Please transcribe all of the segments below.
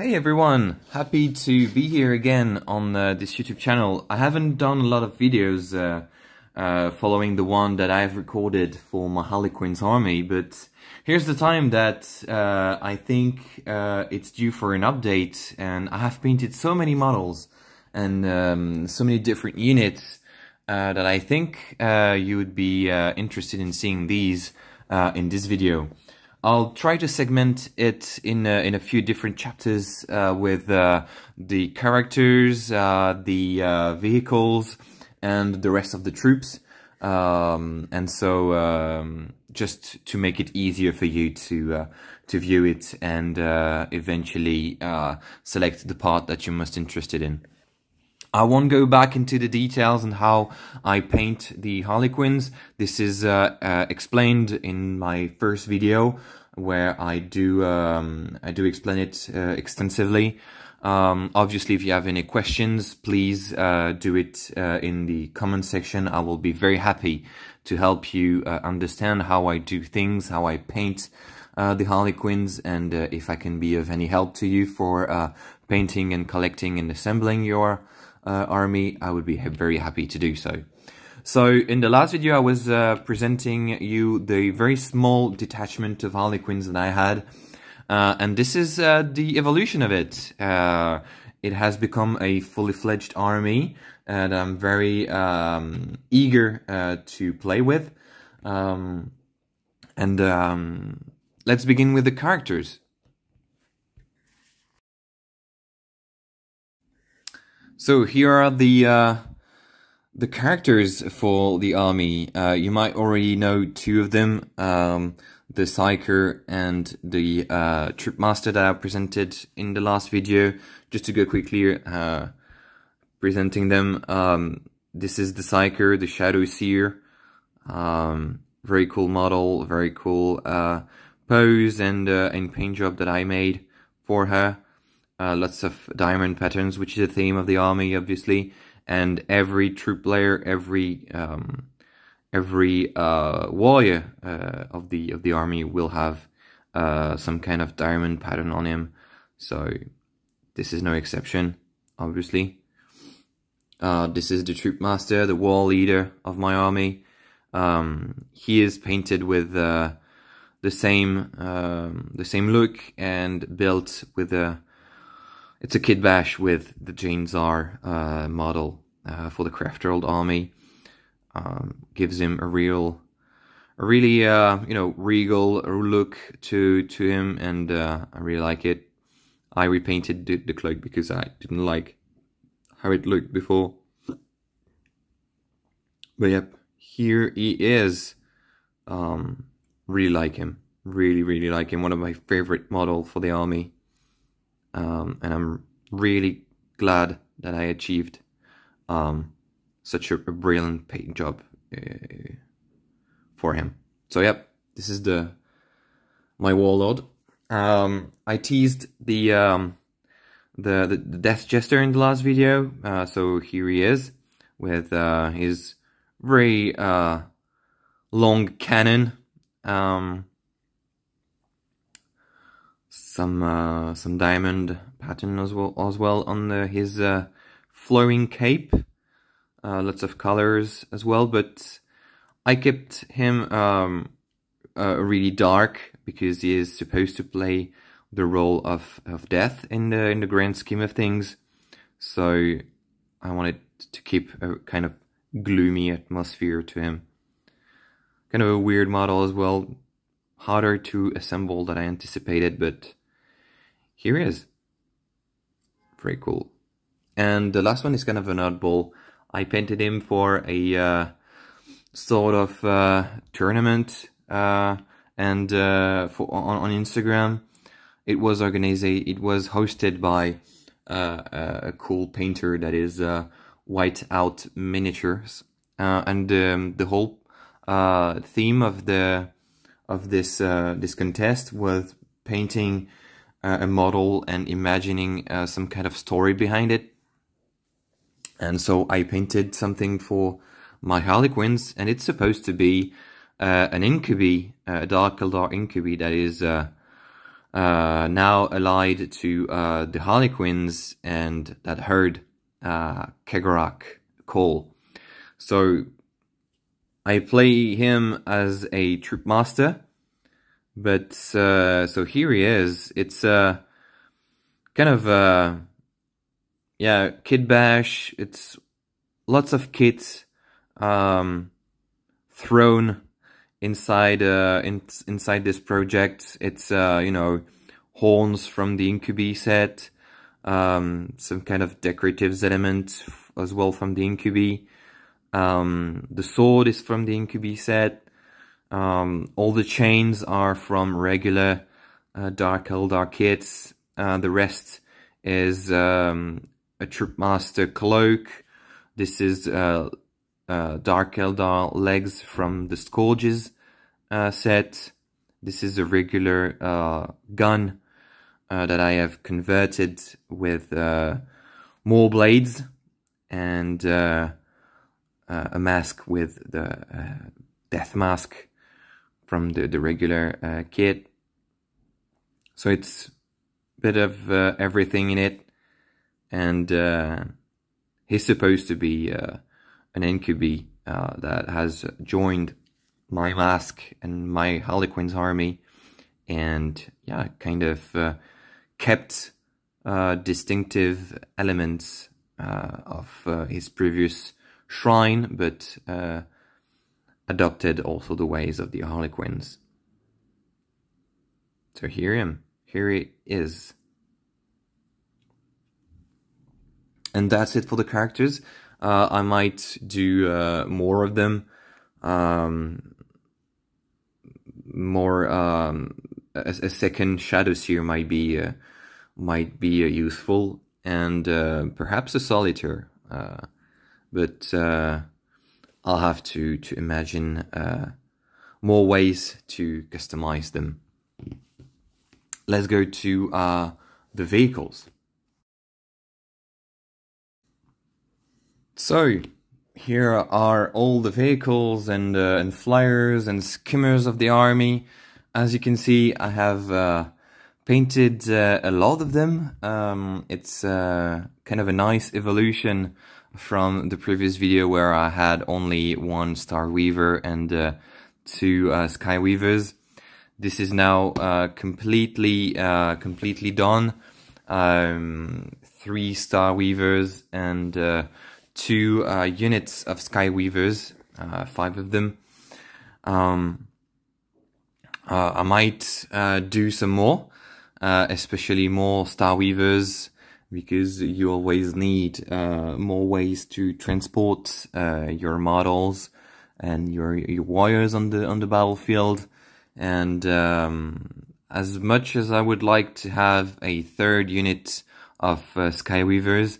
Hey everyone, happy to be here again on uh, this YouTube channel. I haven't done a lot of videos uh, uh, following the one that I've recorded for my Harlequins army, but here's the time that uh, I think uh, it's due for an update and I have painted so many models and um, so many different units uh, that I think you would be interested in seeing these in this video. I'll try to segment it in a, in a few different chapters uh, with uh, the characters, uh, the uh, vehicles, and the rest of the troops. Um, and so, um, just to make it easier for you to uh, to view it and uh, eventually select the part that you're most interested in. I won't go back into the details on how I paint the Harlequins. This is uh, uh, explained in my first video where I do um, I do explain it uh, extensively. Um, obviously, if you have any questions, please uh, do it uh, in the comment section. I will be very happy to help you uh, understand how I do things, how I paint the Harlequins, and if I can be of any help to you for painting and collecting and assembling your uh, army, I would be very happy to do so. So in the last video, I was uh, presenting you the very small detachment of Harlequins that I had. Uh, and this is uh, the evolution of it. Uh, it has become a fully fledged army and I'm very um, eager uh, to play with. Um, and um, let's begin with the characters. So here are the uh, the characters for the army. Uh, you might already know two of them, um, the Psyker and the uh, Troupe Master that I presented in the last video. Just to go quickly uh, presenting them. Um, this is the Psyker, the Shadowseer. Um, very cool model, very cool uh, pose and, uh, and paint job that I made for her uh, lots of diamond patterns, which is a theme of the army, obviously. And every troupe player, every um, every uh, warrior uh, of the of the army will have uh, some kind of diamond pattern on him. So this is no exception, obviously. Uh, this is the troupe master, the war leader of my army. Um, he is painted with uh, the same um, the same look and built with a it's a kitbash with the Jain Zar uh, model uh, for the Craftworld army. Um, gives him a real, a really uh, you know regal look to to him, and uh, I really like it. I repainted the, the cloak because I didn't like how it looked before. But yep, here he is. Um, really like him. Really, really like him. One of my favorite model for the army um, and I'm really glad that I achieved um, such a, a, brilliant paint job uh, for him. So yep, this is the my warlord. Um, I teased the, um, the, the the Death Jester in the last video, uh, so here he is with uh, his very uh, long cannon. Um, some uh, some diamond pattern as well as well on the, his uh, flowing cape. Uh, lots of colors as well, but I kept him um, uh, really dark because he is supposed to play the role of, of death in the in the grand scheme of things. So I wanted to keep a kind of gloomy atmosphere to him. Kind of a weird model as well, harder to assemble than I anticipated, but here he is. Very cool. And the last one is kind of an oddball. I painted him for a uh, sort of uh, tournament uh, and uh, for on, on Instagram. It was organized. It was hosted by uh, a cool painter that is uh, white out miniatures, and um, the whole theme of the of this this contest was painting uh, a model and imagining uh, some kind of story behind it. And so I painted something for my Harlequins, and it's supposed to be uh, an incubi, a Dark Eldar incubi that is uh, uh, now allied to uh, the Harlequins and that heard uh, Cegorach call. So I play him as a troupe master, but uh, so here he is. It's uh, kind of uh, yeah, Kitbash. It's lots of kits um, thrown inside uh, in, inside this project. It's uh, you know horns from the Incubi set, um, some kind of decorative element as well from the Incubi. Um, the sword is from the Incubi set. Um, all the chains are from regular uh, Dark Eldar kits. Uh, the rest is um, a Troopmaster cloak. This is uh, uh, Dark Eldar legs from the Scourges uh, set. This is a regular uh, gun uh, that I have converted with uh, more blades and uh, a mask with the death mask from the, the regular kit. So it's a bit of everything in it. And he's supposed to be an incubi uh, that has joined my masque and my Harlequin's army, and yeah, kind of uh, kept uh, distinctive elements uh, of uh, his previous shrine, but uh, adopted also the ways of the Harlequins. So here him, here he is. And that's it for the characters. Uh, I might do uh, more of them. Um, more um, a, a, second Shadowseer might be uh, might be uh, useful, and uh, perhaps a solitaire. Uh, but I'll have to to imagine more ways to customize them. Let's go to the vehicles. So, here are all the vehicles and, uh, and flyers and skimmers of the army. As you can see, I have uh, painted uh, a lot of them. Um, it's uh, kind of a nice evolution from the previous video where I had only one Starweaver and uh, two uh, Skyweavers. This is now completely completely done. Um, three Starweavers and two uh, units of Skyweavers, uh, five of them. Um, uh, I might uh, do some more, uh, especially more Starweavers, because you always need uh, more ways to transport your models and your your warriors on the on the battlefield. And um, as much as I would like to have a third unit of Skyweavers,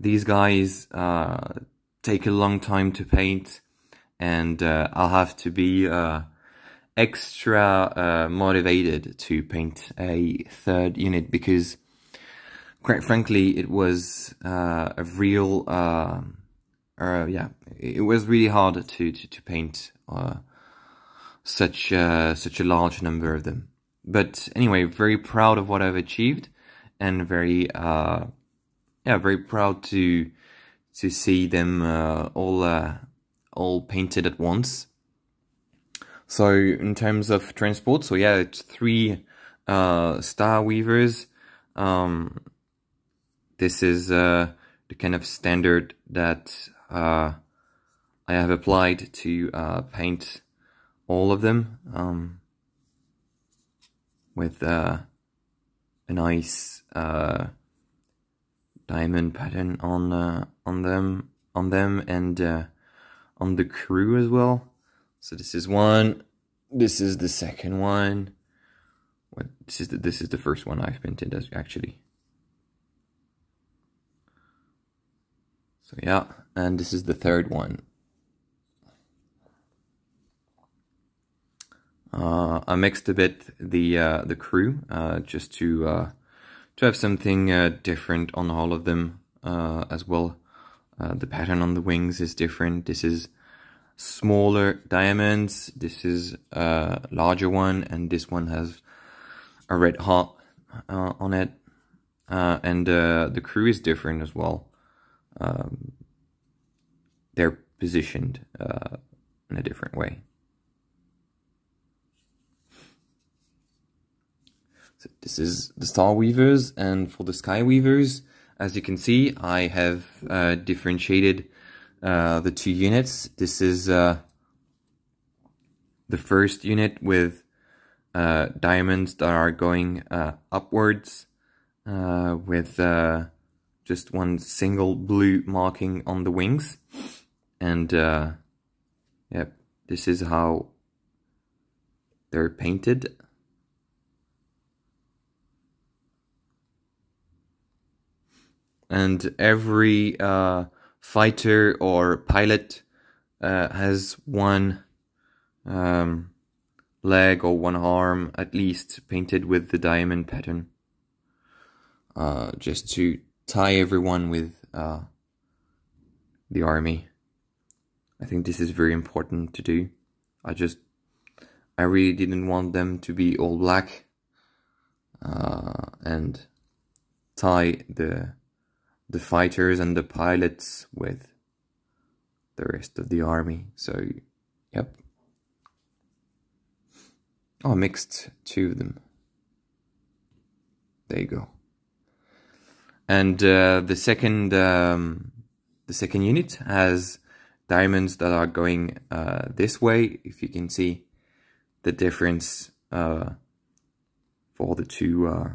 these guys uh, take a long time to paint and uh, I'll have to be uh, extra uh, motivated to paint a third unit because quite frankly it was uh, a real uh, yeah it was really hard to to, to paint such such a large number of them but anyway very proud of what I've achieved and very yeah, very proud to to see them uh, all uh, all painted at once. So in terms of transport, so yeah, it's three uh, Starweavers. Um, this is uh, the kind of standard that uh, I have applied to uh, paint all of them um, with uh, a nice uh, diamond pattern on uh, on them on them and on the crew as well. So this is one. This is the second one. What this is the this is the first one I've painted actually. So yeah, and this is the third one. Uh, I mixed a bit the uh, the crew uh, just to uh, to have something uh, different on all of them uh, as well. Uh, the pattern on the wings is different. This is smaller diamonds. This is a larger one, and this one has a red heart on it, uh, and uh, the crew is different as well. Um, they're positioned uh, in a different way. So this is the Starweavers, and for the Skyweavers, as you can see, I have uh, differentiated uh, the two units. This is uh, the first unit with uh, diamonds that are going uh, upwards uh, with just one single blue marking on the wings. And yep, this is how they're painted. and every uh, fighter or pilot uh, has one um, leg or one arm at least painted with the diamond pattern uh, just to tie everyone with uh, the army. I think this is very important to do. I just, I really didn't want them to be all black uh, and tie the the fighters and the pilots with the rest of the army. So, yep. Oh, I mixed two of them. There you go. And uh, the second, um, the second unit has diamonds that are going uh, this way. If you can see the difference uh, for the two, uh,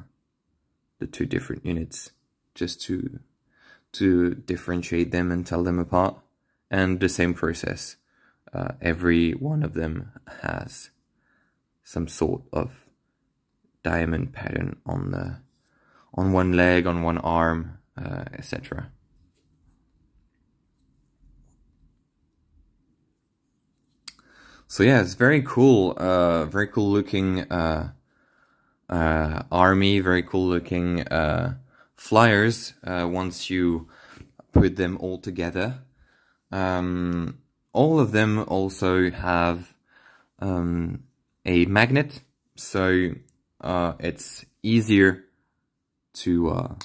the two different units, just to to differentiate them and tell them apart. And the same process. Uh, every one of them has some sort of diamond pattern on the on one leg, on one arm, uh, etc. So yeah, it's very cool, uh, very cool looking uh, uh, army, very cool looking uh, flyers uh, once you put them all together. Um, all of them also have um, a magnet, so uh, it's easier to uh,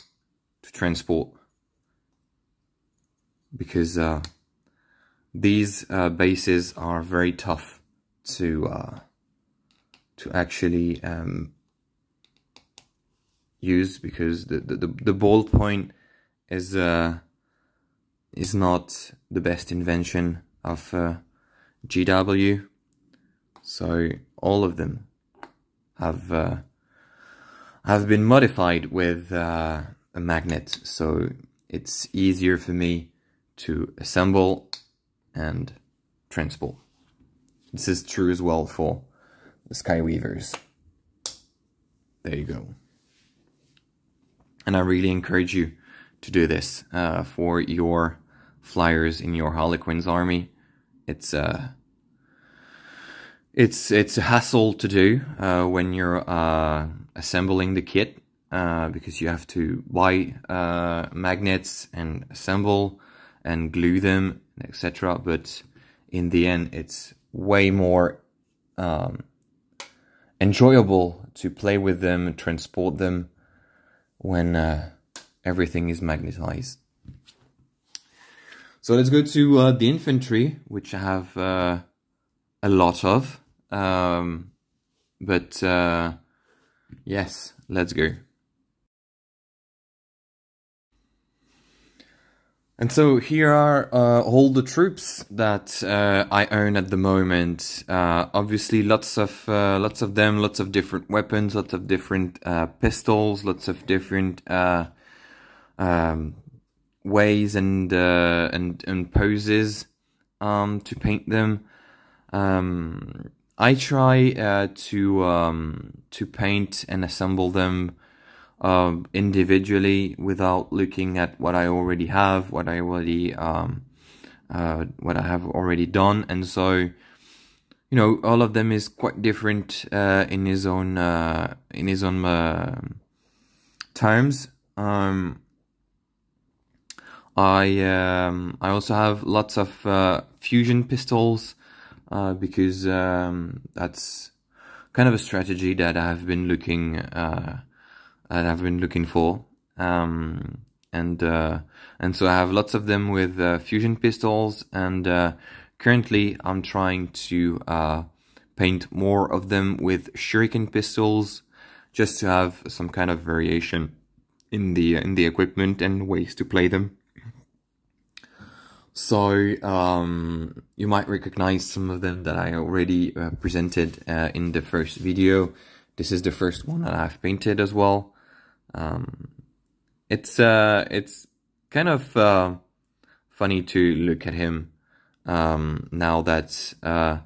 to transport because uh, these uh, bases are very tough to uh, to actually um, use because the, the, the ball point is uh, is not the best invention of uh, GW. So all of them have have been modified with uh, a magnet, so it's easier for me to assemble and transport. This is true as well for the Skyweavers. There you go and I really encourage you to do this uh, for your flyers in your Harlequins army. It's uh, it's it's a hassle to do uh, when you're uh, assembling the kit uh, because you have to buy uh, magnets and assemble and glue them, etc. But in the end, it's way more um, enjoyable to play with them, transport them, when uh, everything is magnetized. So let's go to uh, the infantry, which I have uh, a lot of. Um, but uh, yes, let's go. And so here are uh, all the troops that uh, I own at the moment. Uh, obviously, lots of uh, lots of them, lots of different weapons, lots of different uh, pistols, lots of different uh, um, ways and and and poses um, to paint them. Um, I try to um, to paint and assemble them um, individually without looking at what I already have, what I already um, uh, what I have already done, and so you know all of them is quite different uh, in his own uh, in his own uh, terms. Um, I um, I also have lots of uh, fusion pistols uh, because um, that's kind of a strategy that I've been looking uh, that I've been looking for. Um, and uh, and so I have lots of them with uh, fusion pistols, and uh, currently I'm trying to uh, paint more of them with shuriken pistols, just to have some kind of variation in the in the equipment and ways to play them. So um, you might recognize some of them that I already uh, presented uh, in the first video. This is the first one that I've painted as well. Um, it's uh, it's kind of uh, funny to look at him um, now that uh,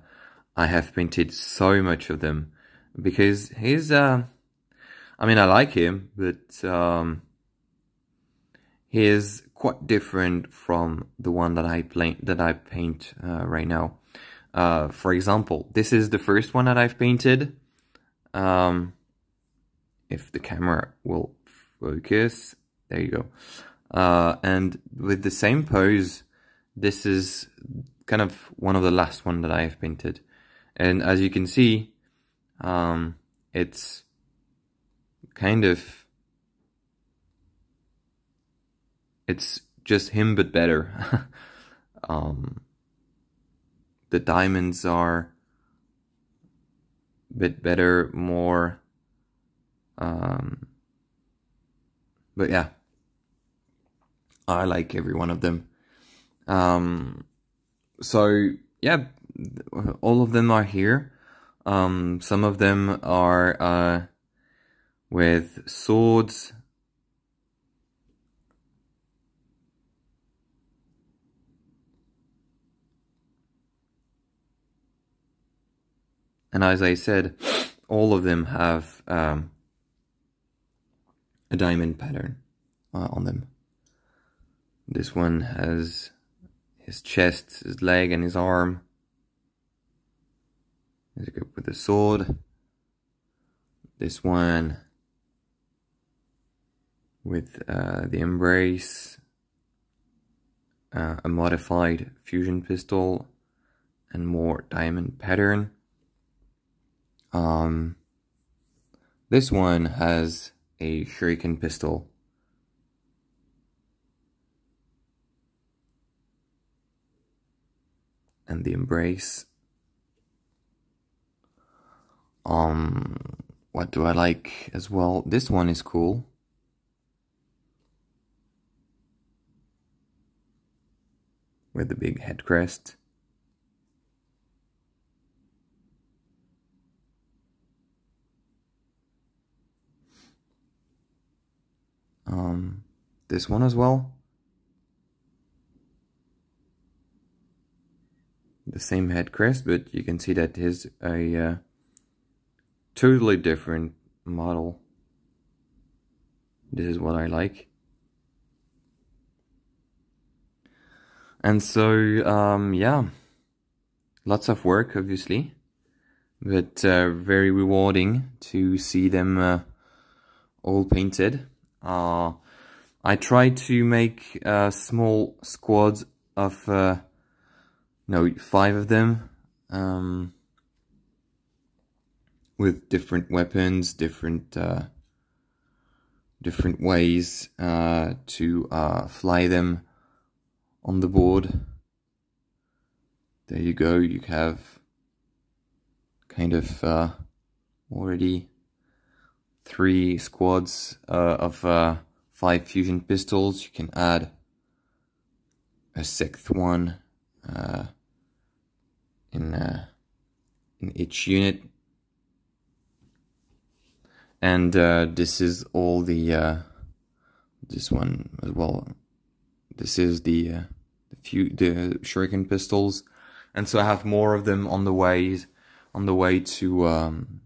I have painted so much of them because he's uh, I mean I like him, but um, he is quite different from the one that I paint that I paint uh, right now. Uh, for example, this is the first one that I've painted. Um, if the camera will focus, there you go. Uh, and with the same pose, this is kind of one of the last one that I have painted. And as you can see, um, it's kind of it's just him but better. um, the diamonds are a bit better, more. Um, but yeah, I like every one of them. Um, so yeah, all of them are here. Um, some of them are uh, with swords And as I said, all of them have um, a diamond pattern uh, on them. This one has his chest, his leg, and his arm. A grip with the sword. This one with uh, the embrace, uh, a modified fusion pistol, and more diamond pattern. Um, this one has a shuriken pistol. And the embrace. Um, what do I like as well? This one is cool. With the big head crest. um, this one as well. The same head crest, but you can see that is a uh, totally different model. This is what I like. And so, um, yeah, lots of work, obviously, but uh, very rewarding to see them uh, all painted. Uh, I try to make a small squad of, uh, no, five of them, um, with different weapons, different, uh, different ways, uh, to, uh, fly them on the board. There you go, you have kind of, uh, already three squads uh, of uh, five fusion pistols. You can add a sixth one uh, in uh, in each unit, and uh, this is all the uh, this one as well. This is the the few the shuriken pistols, and so I have more of them on the way on the way to um,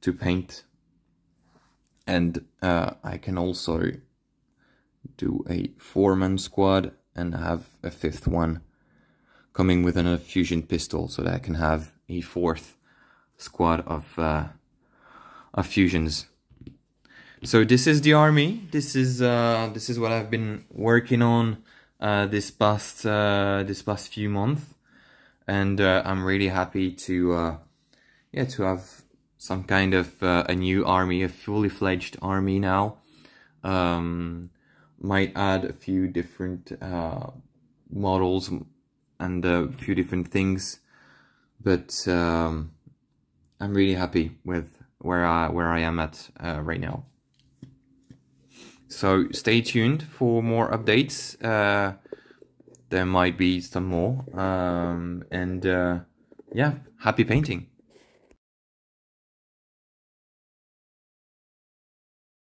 to paint and uh, I can also do a four-man squad and have a fifth one coming with an fusion pistol so that I can have a fourth squad of uh, of fusions. So this is the army. This is uh, this is what I've been working on uh, this past uh, this past few months, and uh, I'm really happy to uh, yeah, to have some kind of uh, a new army, a fully fledged army now. Um, might add a few different uh, models and a few different things, but um, I'm really happy with where I where I am at uh, right now. So stay tuned for more updates. Uh, there might be some more, um, and uh, yeah, happy painting.